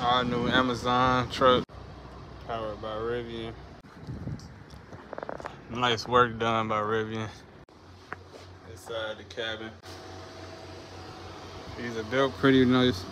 Our new Amazon truck. Powered by Rivian. Nice work done by Rivian. Inside the cabin. These are built pretty nice.